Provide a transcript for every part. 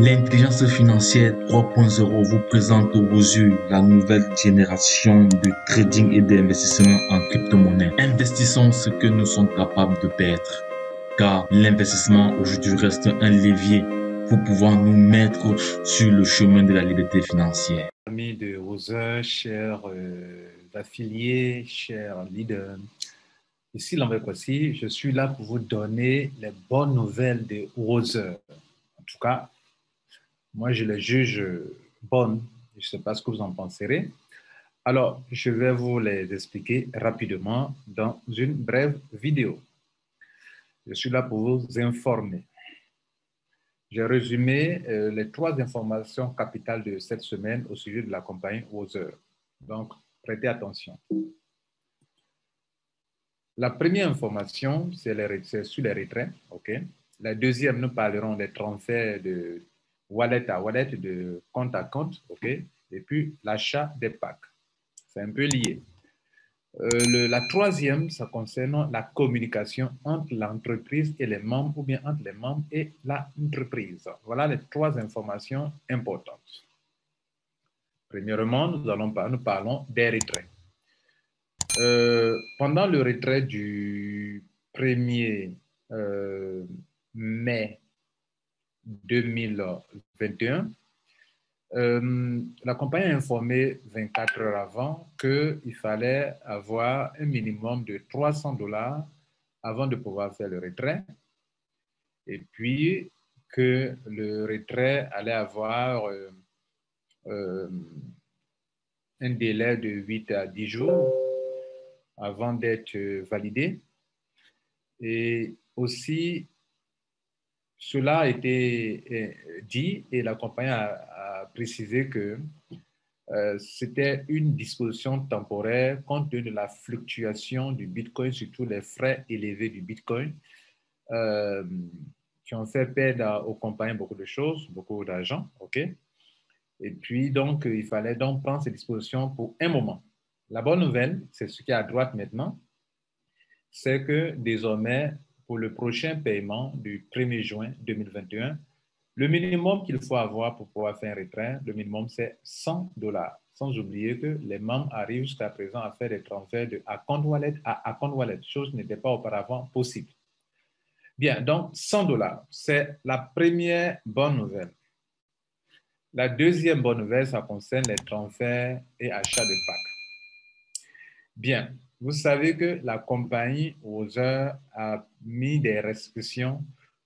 L'intelligence financière 3.0 vous présente aux yeux la nouvelle génération de trading et d'investissement en crypto-monnaie. Investissons ce que nous sommes capables de perdre, car l'investissement aujourd'hui reste un levier pour pouvoir nous mettre sur le chemin de la liberté financière. Amis de Rosa, chers euh, affiliés, chers leaders, ici Lambert Kwasi, je suis là pour vous donner les bonnes nouvelles de Rosa. En tout cas, moi, je les juge bonnes. Je ne sais pas ce que vous en penserez. Alors, je vais vous les expliquer rapidement dans une brève vidéo. Je suis là pour vous informer. J'ai résumé euh, les trois informations capitales de cette semaine au sujet de la compagnie Wozer. Donc, prêtez attention. La première information, c'est sur les retraits. OK? La deuxième, nous parlerons des transferts de wallet à wallet, de compte à compte, OK Et puis l'achat des packs. C'est un peu lié. Euh, la troisième, ça concerne la communication entre l'entreprise et les membres ou bien entre les membres et l'entreprise. Voilà les trois informations importantes. Premièrement, nous, allons, nous parlons des retraits. Euh, pendant le retrait du 1er euh, mai 2021, euh, la compagnie a informé 24 heures avant qu'il fallait avoir un minimum de 300 dollars avant de pouvoir faire le retrait. Et puis que le retrait allait avoir euh, euh, un délai de 8 à 10 jours avant d'être validé. Et aussi cela a été euh, dit et la compagnie a, précisé que euh, c'était une disposition temporaire compte tenu de la fluctuation du Bitcoin, surtout les frais élevés du Bitcoin, euh, qui ont fait perdre aux compagnies beaucoup de choses, beaucoup d'argent. ok? Et puis, donc, il fallait donc prendre ces dispositions pour un moment. La bonne nouvelle, c'est ce qui est à droite maintenant, c'est que désormais, pour le prochain paiement du 1er juin 2021, le minimum qu'il faut avoir pour pouvoir faire un retrait, le minimum, c'est 100 dollars. Sans oublier que les membres arrivent jusqu'à présent à faire des transferts de account wallet à account wallet, chose qui n'était pas auparavant possible. Bien, donc 100 dollars, c'est la première bonne nouvelle. La deuxième bonne nouvelle, ça concerne les transferts et achats de packs. Bien, vous savez que la compagnie Roser a mis des restrictions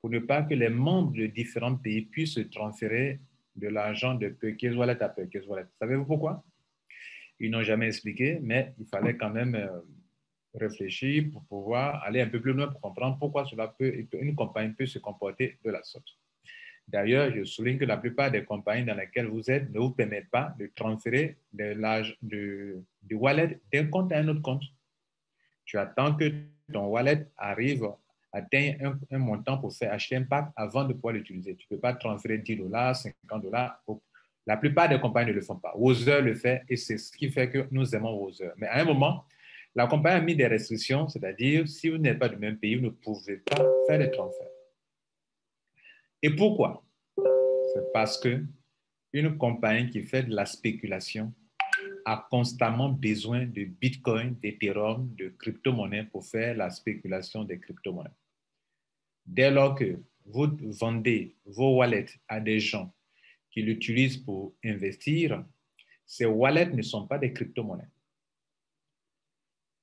pour ne pas que les membres de différents pays puissent transférer de l'argent de Perkins Wallet à Perkins Wallet. Savez-vous pourquoi? Ils n'ont jamais expliqué, mais il fallait quand même euh, réfléchir pour pouvoir aller un peu plus loin pour comprendre pourquoi cela peut, une compagnie peut se comporter de la sorte. D'ailleurs, je souligne que la plupart des compagnies dans lesquelles vous êtes ne vous permettent pas de transférer de du, wallet d'un compte à un autre compte. Tu attends que ton wallet arrive, atteigne un, montant pour faire acheter un pack avant de pouvoir l'utiliser. Tu ne peux pas transférer 10 dollars, 50 dollars. La plupart des compagnies ne le font pas. Wozer le fait et c'est ce qui fait que nous aimons Wozer. Mais à un moment, la compagnie a mis des restrictions, c'est-à-dire si vous n'êtes pas du même pays, vous ne pouvez pas faire les transferts. Et pourquoi? C'est parce que une compagnie qui fait de la spéculation a constamment besoin de Bitcoin, d'Ethereum, de crypto-monnaies pour faire la spéculation des crypto-monnaies. Dès lors que vous vendez vos wallets à des gens qui l'utilisent pour investir, ces wallets ne sont pas des crypto-monnaies.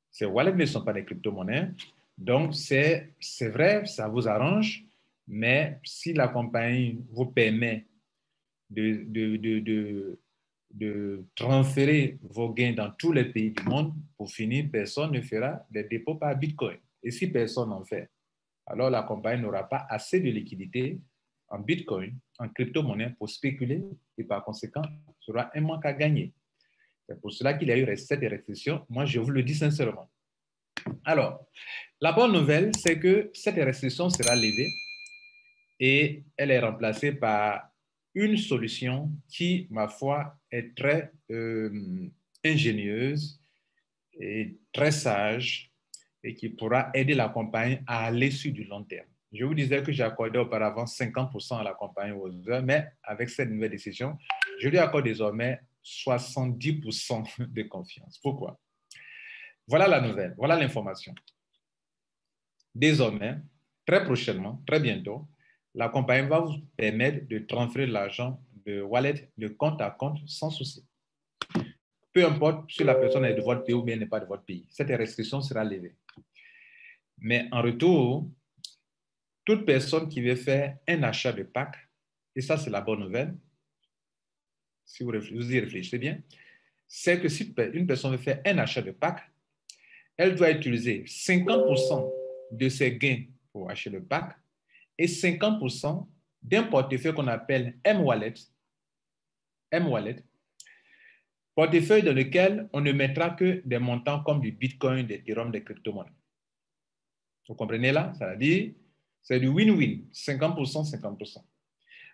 Ces wallets ne sont pas des crypto-monnaies. Donc, c'est vrai, ça vous arrange, mais si la compagnie vous permet de, transférer vos gains dans tous les pays du monde, pour finir, personne ne fera des dépôts par Bitcoin. Et si personne n'en fait, alors la compagnie n'aura pas assez de liquidités en Bitcoin, en crypto-monnaie pour spéculer et par conséquent, sera un manque à gagner. C'est pour cela qu'il y a eu cette restriction. Moi, je vous le dis sincèrement. Alors, la bonne nouvelle, c'est que cette restriction sera levée et elle est remplacée par une solution qui, ma foi, est très euh, ingénieuse et très sage et qui pourra aider la compagnie à aller sur du long terme. Je vous disais que j'ai accordé auparavant 50% à la compagnie Wozer, mais avec cette nouvelle décision, je lui accorde désormais 70% de confiance. Pourquoi? Voilà la nouvelle, voilà l'information. Désormais, très prochainement, très bientôt, la compagnie va vous permettre de transférer l'argent de wallet de compte à compte sans souci. Peu importe si la personne est de votre pays ou bien n'est pas de votre pays, cette restriction sera levée. Mais en retour, toute personne qui veut faire un achat de pack, et ça c'est la bonne nouvelle, si vous, y réfléchissez bien, c'est que si une personne veut faire un achat de pack, elle doit utiliser 50% de ses gains pour acheter le pack et 50% d'un portefeuille qu'on appelle M-Wallet. M-Wallet. Portefeuille dans lequel on ne mettra que des montants comme du Bitcoin, des Ethereum, des crypto-monnaies. Vous comprenez là? Ça veut dire, c'est du win-win, 50%, 50%.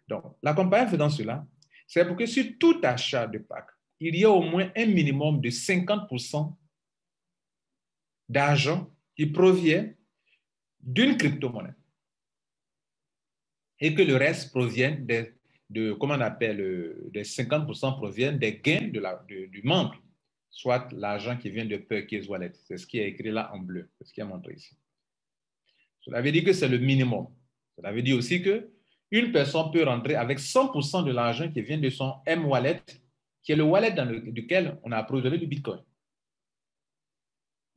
Donc, la compagnie faisant cela, c'est pour que sur tout achat de pack, il y ait au moins un minimum de 50% d'argent qui provient d'une crypto-monnaie et que le reste provienne des, de, comment on appelle, euh, des 50% proviennent des gains de la, du membre, soit l'argent qui vient de Perkins Wallet. C'est ce qui est écrit là en bleu, c'est ce qui est montré ici. Cela veut dire que c'est le minimum. Cela veut dire aussi que une personne peut rentrer avec 100% de l'argent qui vient de son M-Wallet, qui est le wallet dans lequel on a produit du Bitcoin.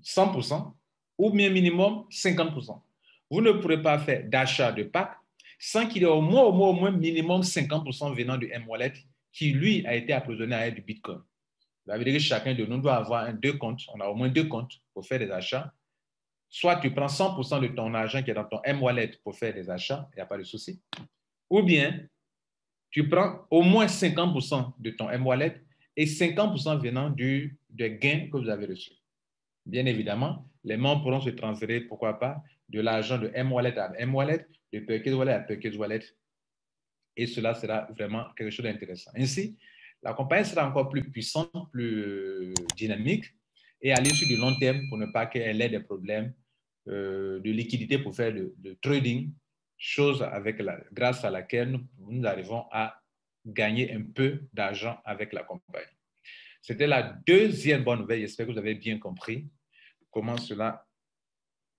100% ou bien minimum 50%. Vous ne pourrez pas faire d'achat de pack sans qu'il y ait au moins, au moins, au moins minimum 50% venant du M-Wallet qui, lui, a été approvisionné avec du Bitcoin. Ça veut dire que chacun de nous doit avoir deux comptes. On a au moins deux comptes pour faire des achats. Soit tu prends 100% de ton argent qui est dans ton M-Wallet pour faire des achats, il n'y a pas de souci. Ou bien, tu prends au moins 50% de ton M-Wallet et 50% venant du, des gains que vous avez reçus. Bien évidemment, les membres pourront se transférer, pourquoi pas, de l'argent de M-Wallet à M-Wallet, de Perkins Wallet à Perkins Wallet. Et cela sera vraiment quelque chose d'intéressant. Ainsi, la compagnie sera encore plus puissante, plus dynamique et aller sur du long terme pour ne pas qu'elle ait des problèmes euh, de liquidité pour faire le, trading, chose avec grâce à laquelle nous, nous arrivons à gagner un peu d'argent avec la compagnie. C'était la deuxième bonne nouvelle. J'espère que vous avez bien compris comment cela,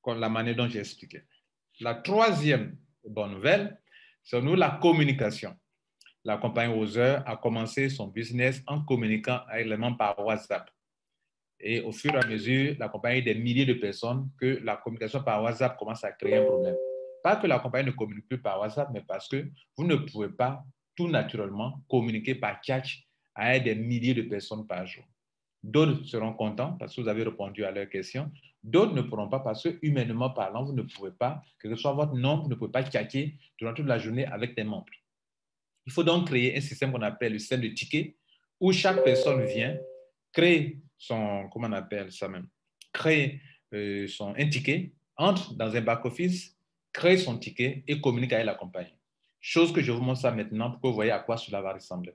la manière dont j'ai expliqué. La troisième bonne nouvelle, c'est nous la communication. La compagnie Ozer a commencé son business en communiquant membres par WhatsApp. Et au fur et à mesure, la compagnie des milliers de personnes que la communication par WhatsApp commence à créer un problème. Pas que la compagnie ne communique plus par WhatsApp, mais parce que vous ne pouvez pas tout naturellement communiquer par catch à des milliers de personnes par jour. D'autres seront contents parce que vous avez répondu à leurs questions. D'autres ne pourront pas parce que, humainement parlant, vous ne pouvez pas, quel que soit votre nombre, vous ne pouvez pas tchaquer durant toute la journée avec des membres. Il faut donc créer un système qu'on appelle le système de tickets où chaque personne vient, crée son, comment on appelle ça même, crée euh, son, un ticket, entre dans un back-office, crée son ticket et communique avec la compagnie. Chose que je vous montre ça maintenant pour que vous voyez à quoi cela va ressembler.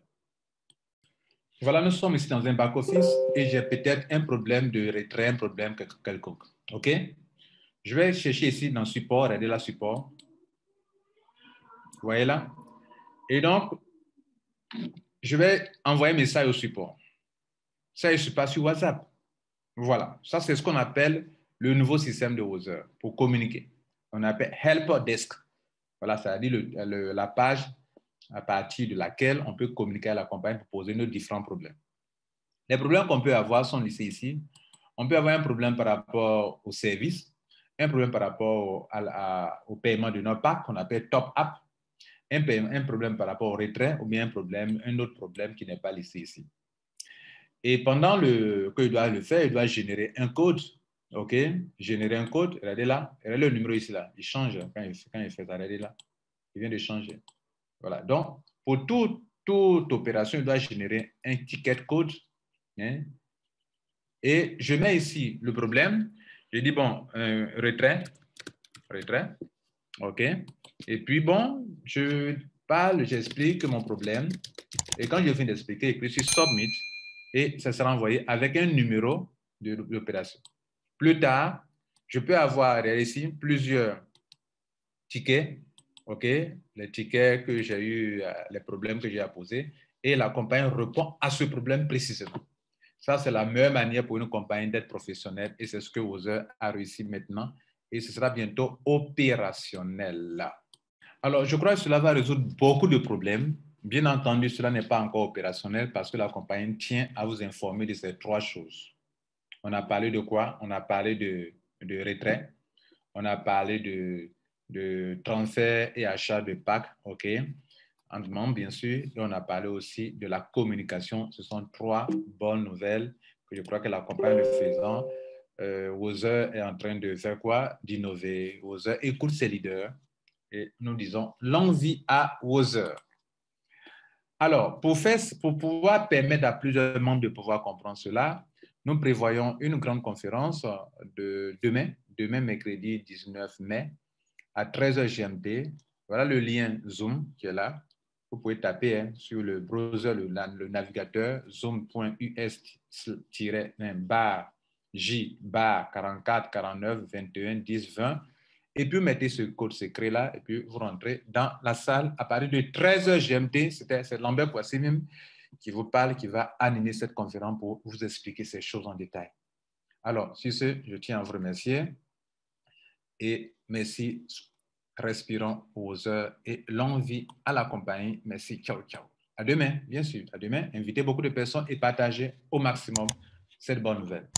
Voilà, nous sommes ici dans un back-office et j'ai peut-être un problème de retrait, un problème quelconque. OK? Je vais chercher ici dans support, regardez la support. Vous voyez là? Et donc, je vais envoyer un message au support. Ça, je suis pas sur WhatsApp. Voilà. Ça, c'est ce qu'on appelle le nouveau système de Wozer pour communiquer. On appelle Helper Desk. Voilà, ça veut dire la page à partir de laquelle on peut communiquer à la compagnie pour poser nos différents problèmes. Les problèmes qu'on peut avoir sont listés ici. On peut avoir un problème par rapport au service, un problème par rapport au, paiement de notre pack qu'on appelle top up, un, problème par rapport au retrait ou bien un problème, un autre problème qui n'est pas listé ici. Et pendant le, qu'il doit le faire, il doit générer un code. OK? Générer un code. Regardez là. Regardez le numéro ici là. Il change quand il, quand il fait ça. Regardez là. Il vient de changer. Voilà. Donc, pour toute opération, il doit générer un ticket code. Hein. Et je mets ici le problème. Je dis, bon, retrait, retrait, OK. Et puis, bon, je parle, j'explique mon problème. Et quand je finis d'expliquer, je suis submit et ça sera envoyé avec un numéro de l'opération. Plus tard, je peux avoir ici plusieurs tickets, OK, les tickets que j'ai eu, euh, les problèmes que j'ai à poser, et la compagnie répond à ce problème précisément. Ça, c'est la meilleure manière pour une compagnie d'être professionnelle et c'est ce que Wozer a réussi maintenant et ce sera bientôt opérationnel. Alors, je crois que cela va résoudre beaucoup de problèmes. Bien entendu, cela n'est pas encore opérationnel parce que la compagnie tient à vous informer de ces trois choses. On a parlé de quoi? On a parlé de, de retrait, on a parlé de, de transfert et achat de packs, OK, en bien sûr, on a parlé aussi de la communication. Ce sont trois bonnes nouvelles que je crois que la compagnie le faisant euh, est en train de faire quoi? D'innover. Wozer écoute ses leaders et nous disons l'envie à Wozer. Alors, pour, faire, pour pouvoir permettre à plusieurs membres de pouvoir comprendre cela, nous prévoyons une grande conférence de demain, demain mercredi 19 mai, à 13h GMT. Voilà le lien Zoom qui est là. Vous pouvez taper hein, sur le browser, le, navigateur zoom.us-bar J bar 44 49 21 10 20 et puis mettez ce code secret là et puis vous rentrez dans la salle à partir de 13h GMT. C'est Lambert Poissy même qui vous parle, qui va animer cette conférence pour vous expliquer ces choses en détail. Alors, sur ce, je tiens à vous remercier et merci. Respirons aux heures et l'envie à la compagnie. Merci. Ciao, ciao. À demain, bien sûr. À demain. Invitez beaucoup de personnes et partagez au maximum cette bonne nouvelle.